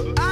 I